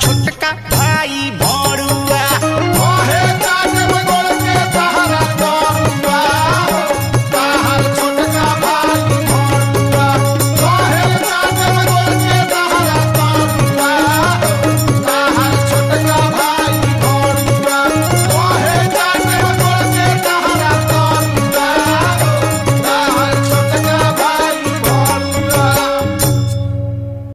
छुटका भाई भाई